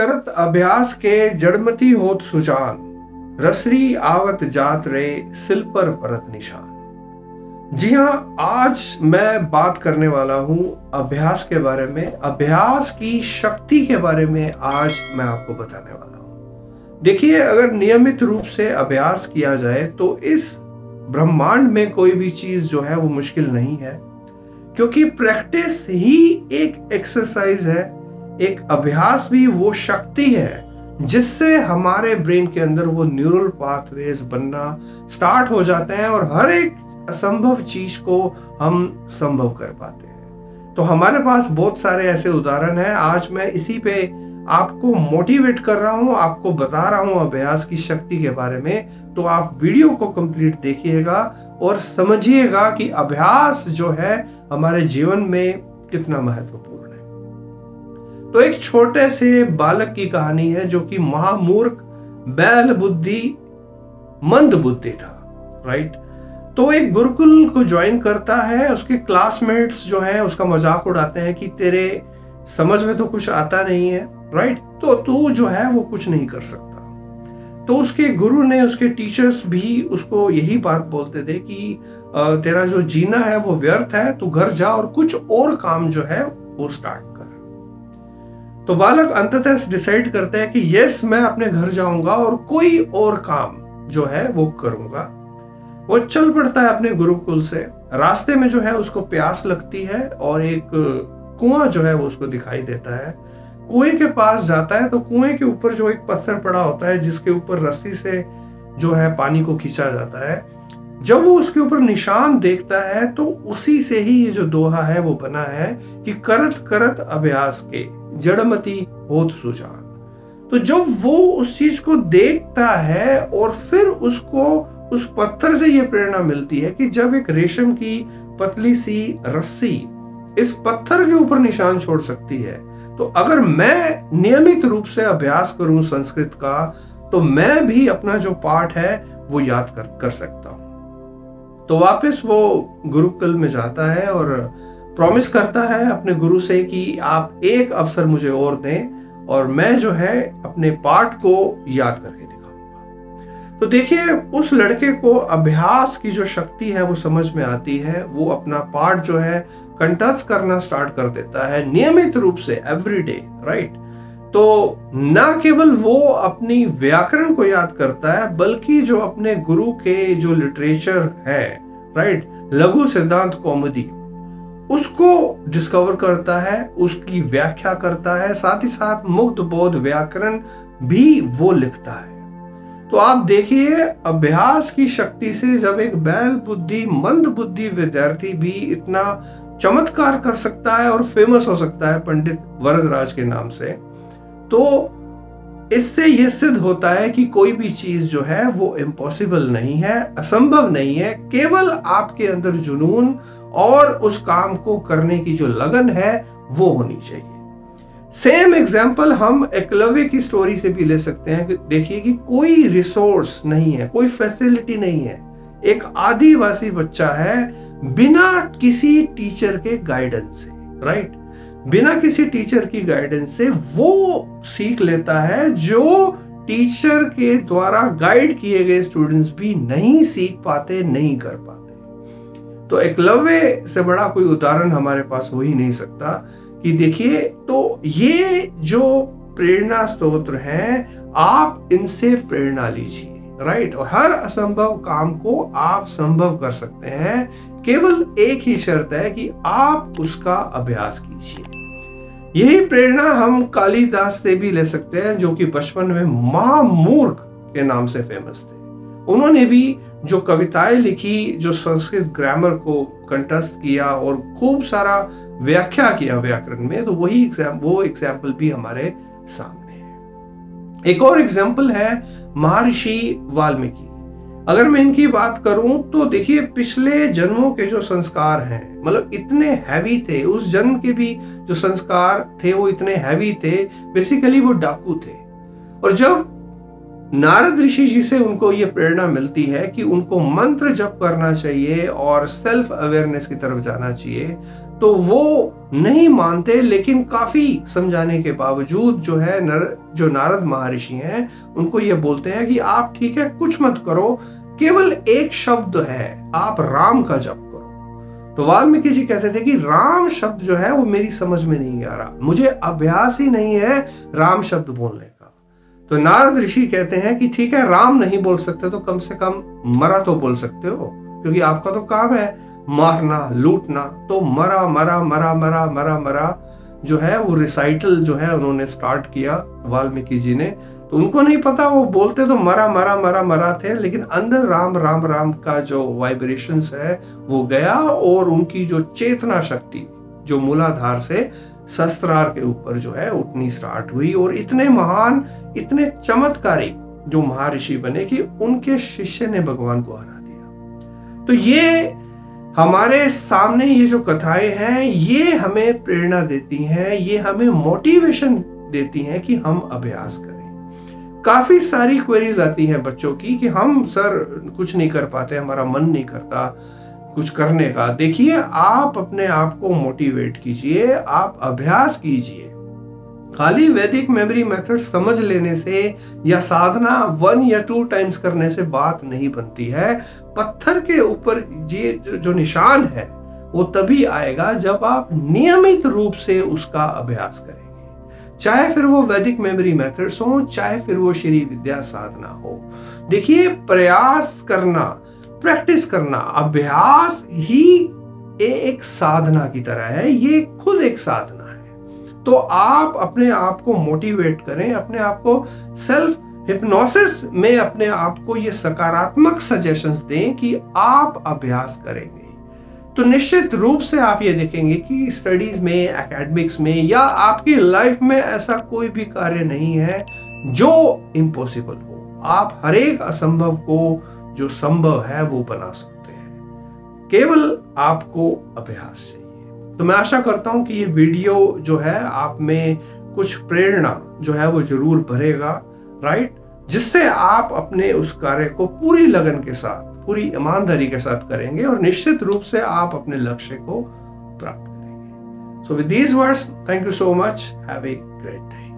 करत अभ्यास के जड़मती होत सुजान, रसरी आवत जात रे सिल पर परत निशान। जी हाँ आज मैं बात करने वाला हूँ अभ्यास के बारे में, अभ्यास की शक्ति के बारे में आज मैं आपको बताने वाला हूँ। देखिए, अगर नियमित रूप से अभ्यास किया जाए तो इस ब्रह्मांड में कोई भी चीज़ जो है वो मुश्किल नहीं है, क्योंकि प्रैक्टिस ही एक एक्सरसाइज है। एक अभ्यास भी वो शक्ति है जिससे हमारे ब्रेन के अंदर वो न्यूरल पाथवेज बनना स्टार्ट हो जाते हैं और हर एक असंभव चीज़ को हम संभव कर पाते हैं। तो हमारे पास बहुत सारे ऐसे उदाहरण हैं। आज मैं इसी पे आपको मोटिवेट कर रहा हूँ, आपको बता रहा हूँ अभ्यास की शक्ति के बारे में। तो आप वीडियो को कंप्लीट देखिएगा और समझिएगा कि अभ्यास जो है हमारे जीवन में कितना महत्वपूर्ण तो एक छोटे से बालक की कहानी है जो कि महामूर्ख, बैल बुद्धि, मंद बुद्धि था राइट तो एक गुरुकुल को ज्वाइन करता है, उसके क्लासमेट्स जो है, उसका मज़ाक उड़ाते हैं कि तेरे समझ में तो कुछ आता नहीं है राइट तो तू जो है, वो कुछ नहीं कर सकता। तो उसके गुरु ने, उसके टीचर्स भी उसको यही बात बोलते थे कि तेरा जो जीना है, वो व्यर्थ है, तू घर जा और कुछ और काम जो है, वो स्टार्ट तो बालक अंततः डिसाइड करते हैं कि यस मैं अपने घर जाऊँगा और कोई और काम जो है वो करूँगा। वो चल पड़ता है अपने गुरुकुल से। रास्ते में जो है उसको प्यास लगती है और एक कुआँ जो है वो उसको दिखाई देता है। कुएँ के पास जाता है तो कुएँ के ऊपर जो एक पत्थर पड़ा होता है, जिसके ऊपर रस्सी से जो है पानी को खींचा जाता है। जब वो उसके ऊपर निशान देखता है तो उसी से ही ये जो दोहा है वो बना है कि करत करत अभ्यास के। जड़मती होत सुजान। तो जब वो उस चीज़ को देखता है और फिर उसको उस पत्थर से यह प्रेरणा मिलती है कि जब एक रेशम की पतली सी रस्सी इस पत्थर के ऊपर निशान छोड़ सकती है तो अगर मैं नियमित रूप से अभ्यास करूँ संस्कृत का तो मैं भी अपना जो पाठ है वो याद कर कर सकता हूँ। तो वापस वो गुरुकुल में जाता है और प्रॉमिस करता है अपने गुरु से कि आप एक अवसर मुझे और दें और मैं जो है अपने पाठ को याद करके दिखाऊँगा। तो देखिए, उस लड़के को अभ्यास की जो शक्ति है वो समझ में आती है, वो अपना पाठ जो है कंटस्ट करना स्टार्ट कर देता है नियमित रूप से एवरी डे राइट तो ना केवल वो अपनी व्याकरण को याद करता है, बल्कि जो अपने गुरु के जो लिटरेचर है राइट लघु सिद्धांत कौमुदी उसको डिस्कवर करता है, उसकी व्याख्या करता है, साथ ही साथ मुक्त बोध व्याकरण भी वो लिखता है। तो आप देखिए, अभ्यास की शक्ति से जब एक बैल बुद्धि, मंद बुद्धि विद्यार्थी भी इतना चमत्कार कर सकता है और फ़ेमस हो सकता है पंडित वरदराज के नाम से तो इससे यह सिद्ध होता है कि कोई भी चीज़ जो है, वो इम्पॉसिबल नहीं है, असंभव नहीं है। केवल आपके अंदर जुनून और उस काम को करने की जो लगन है, वो होनी चाहिए। सेम एग्ज़ाम्पल हम एकलव्य की स्टोरी से भी ले सकते हैं देखिए कि कोई रिसोर्स नहीं है, कोई फैसिलिटी नहीं है। एक आदिवासी बच्चा है, बिना किसी टीचर के गाइडेंस से राइट बिना किसी टीचर की गाइडेंस से वो सीख लेता है जो टीचर के द्वारा गाइड किए गए स्टूडेंट्स भी नहीं सीख पाते, नहीं कर पाते। तो एकलव्य से बड़ा कोई उदाहरण हमारे पास हो ही नहीं सकता कि देखिए तो ये जो प्रेरणा स्त्रोत्र हैं, आप इनसे प्रेरणा लीजिए राइट और हर असंभव काम को आप संभव कर सकते हैं। केवल एक ही शर्त है कि आप उसका अभ्यास कीजिए। यही प्रेरणा हम कालिदास से भी ले सकते हैं, जो कि बचपन में महामूर्ख के नाम से फ़ेमस थे। उन्होंने भी जो कविताएँ लिखी, जो संस्कृत ग्रामर को कंटस्ट किया और खूब सारा व्याख्या किया व्याकरण में तो वही एग्ज़ाम वो एग्ज़ाम्पल भी हमारे सामने है। एक और एग्ज़ाम्पल है महर्षि वाल्मीकि। अगर मैं इनकी बात करूँ तो देखिए, पिछले जन्मों के जो संस्कार हैं मतलब इतने हैवी थे, उस जन्म के भी जो संस्कार थे, वो इतने हैवी थे बेसिकली वो डाकू थे। और जब नारद ऋषि जी से उनको ये प्रेरणा मिलती है कि उनको मंत्र जप करना चाहिए और सेल्फ अवेयरनेस की तरफ़ जाना चाहिए। तो वो नहीं मानते, लेकिन काफ़ी समझाने के बावजूद जो है नर, जो नारद महर्षि हैं, उनको ये बोलते हैं कि आप ठीक है, कुछ मत करो, केवल एक शब्द है, आप राम का जप करो। तो वाल्मीकि जी कहते थे कि राम शब्द जो है वो मेरी समझ में नहीं आ रहा। मुझे अभ्यास ही नहीं है राम शब्द बोलने का। तो नारद ऋषि कहते हैं कि ठीक है, राम नहीं बोल सकते तो कम से कम मरा तो बोल सकते हो, क्योंकि आपका तो काम है मारना, लूटना। तो मरा मरा मरा मरा मरा मरा जो है, वो रिसाइटल जो है, उन्होंने स्टार्ट किया वाल्मीकि जी ने। तो उनको नहीं पता, वो बोलते तो मरा मरा मरा मरा थे, लेकिन अंदर राम राम राम का जो वाइब्रेशंस है, वो गया और उनकी जो चेतना शक्ति, जो मूलाधार से शस्त्रार के ऊपर जो है उठनी स्टार्ट हुई और इतने महान, इतने चमत्कारी जो महर्षि बने कि उनके शिष्य ने भगवान को हरा दिया तो ये हमारे सामने ये जो कथाएँ हैं, ये हमें प्रेरणा देती हैं, ये हमें मोटिवेशन देती हैं कि हम अभ्यास करें। काफ़ी सारी क्वेरीज आती हैं बच्चों की कि हम, सर, कुछ नहीं कर पाते, हमारा मन नहीं करता। कुछ करने का। देखिए, आप अपने आप को मोटिवेट कीजिए, आप अभ्यास कीजिए। खाली वैदिक मेमोरी मेथड समझ लेने से या साधना वन या टू टाइम्स करने से बात नहीं बनती है। पत्थर के ऊपर ये जो निशान है, वो तभी आएगा जब आप नियमित रूप से उसका अभ्यास करेंगे। चाहे फिर वो वैदिक मेमोरी मेथड्स हो, चाहे फिर वो श्री विद्या साधना हो। देखिए, प्रयास करना प्रैक्टिस करना। अभ्यास ही एक साधना की तरह है, ये खुद एक साधना है। तो आप अपने आप को मोटिवेट करें, अपने आप को सेल्फ हिप्नोसिस में अपने आप को ये सकारात्मक सजेशंस दें कि आप अभ्यास करेंगे। तो निश्चित रूप से आप ये देखेंगे कि स्टडीज़ में एकेडमिक्स में या आपकी लाइफ में ऐसा कोई भी कार्य नहीं है जो इम्पॉसिबल हो। आप हर एक असंभव को जो संभव है वो बना सकते हैं। केवल आपको अभ्यास चाहिए। तो मैं आशा करता हूँ कि ये वीडियो जो है आप में कुछ प्रेरणा जो है वो ज़रूर भरेगा राइट जिससे आप अपने उस कार्य को पूरी लगन के साथ, पूरी ईमानदारी के साथ करेंगे और निश्चित रूप से आप अपने लक्ष्य को प्राप्त करेंगे। So with these words thank you so much have a great day